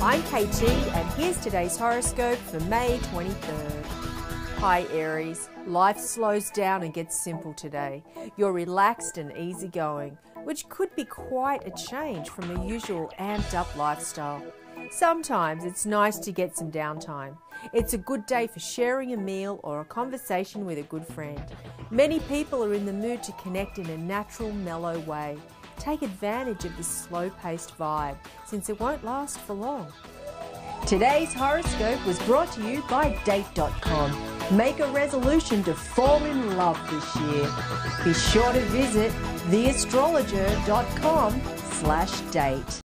I'm KT, and here's today's horoscope for May 23rd. Hi, Aries. Life slows down and gets simple today. You're relaxed and easygoing, which could be quite a change from the usual amped up lifestyle. Sometimes it's nice to get some downtime. It's a good day for sharing a meal or a conversation with a good friend. Many people are in the mood to connect in a natural, mellow way. Take advantage of this slow paced vibe since it won't last for long. Today's horoscope was brought to you by Date.com. Make a resolution to fall in love this year. Be sure to visit theastrologer.com slash date.